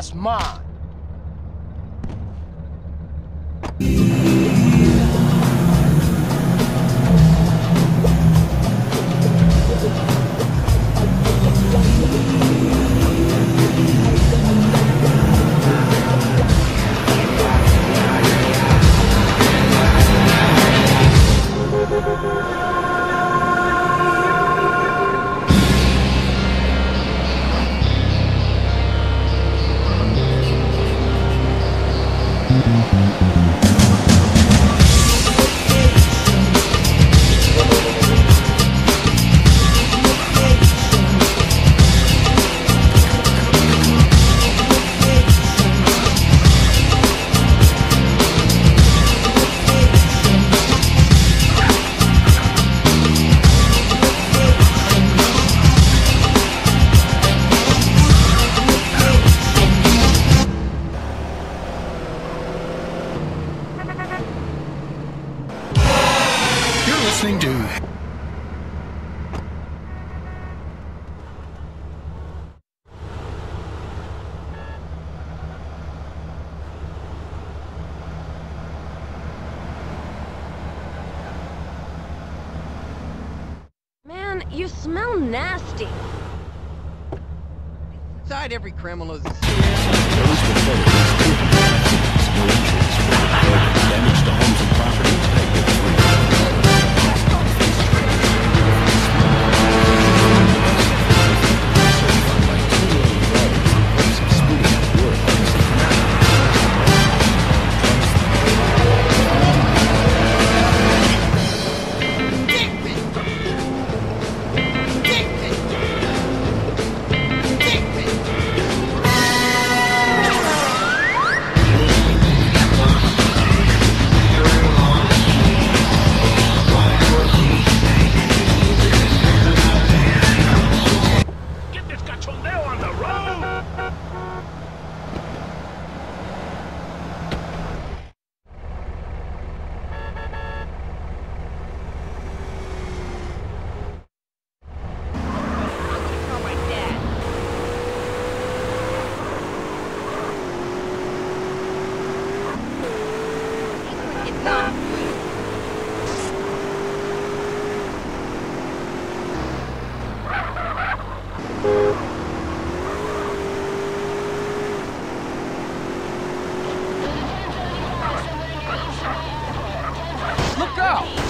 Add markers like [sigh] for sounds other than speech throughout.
That's mine. You smell nasty. Inside every criminal is a Those with photos, no injuries, damage to homes and property, Look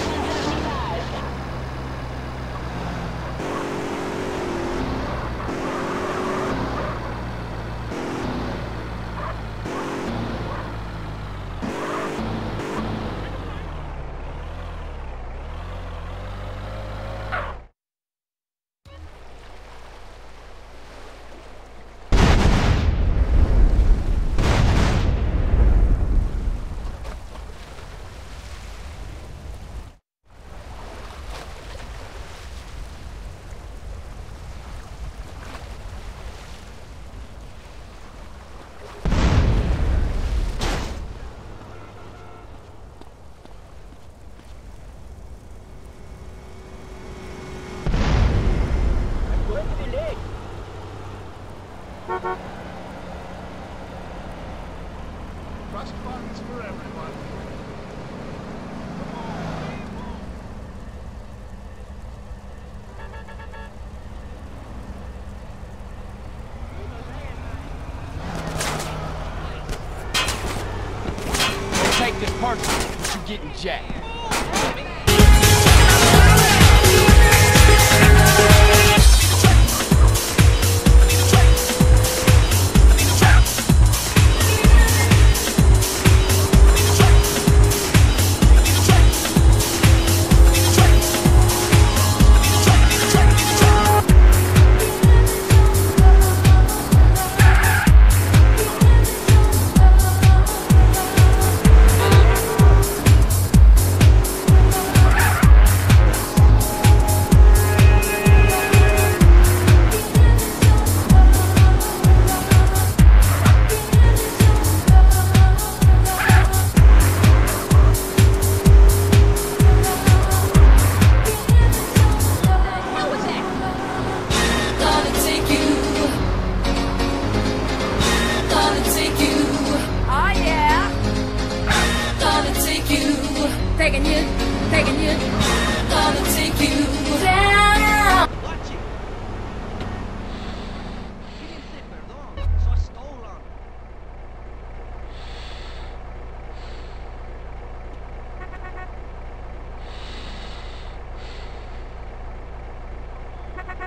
Trust funds for everyone. Take this personally, but you getting jacked.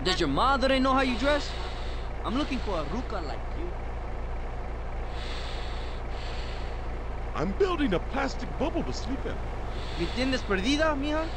Does your mother know how you dress? I'm looking for a ruca like you. I'm building a plastic bubble to sleep in. ¿Me entiendes perdida, mija?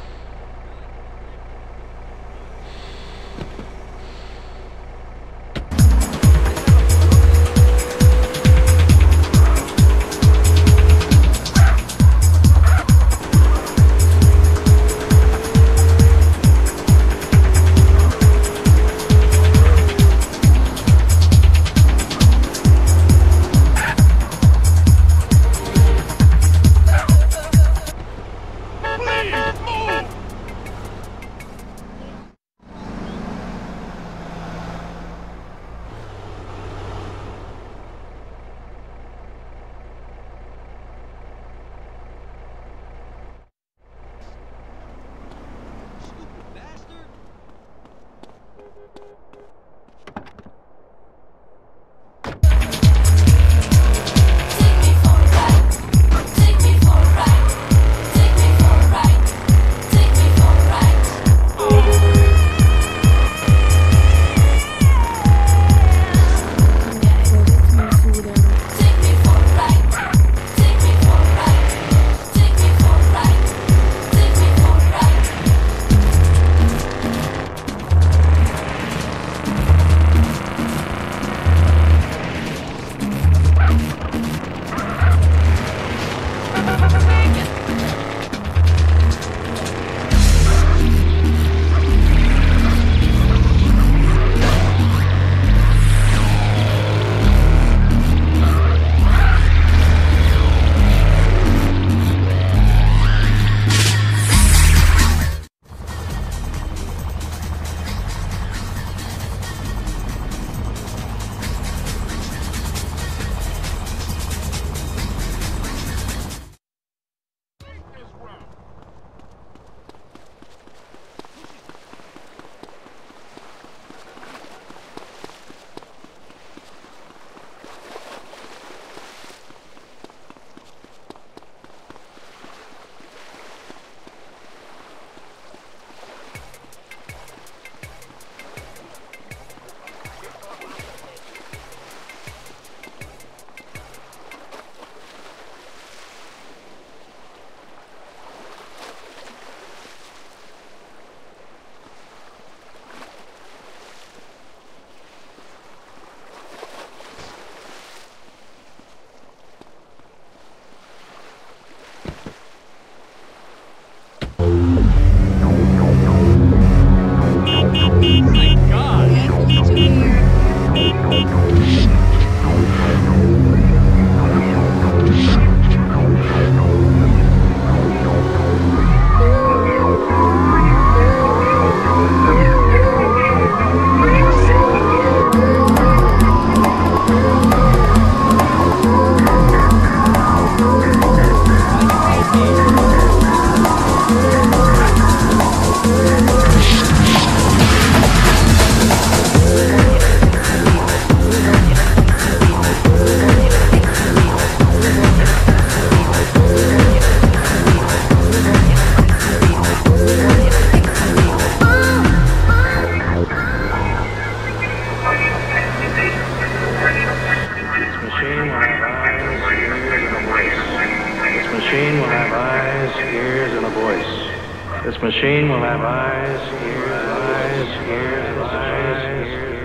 This machine will have eyes, ears, eyes, ears, eyes, ears.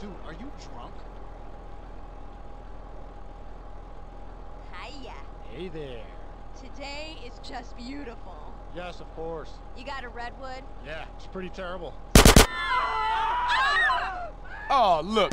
Dude, are you drunk? Hiya. Hey there. Today is just beautiful. Yes, of course. You got a redwood? Yeah, it's pretty terrible. [laughs] oh, look.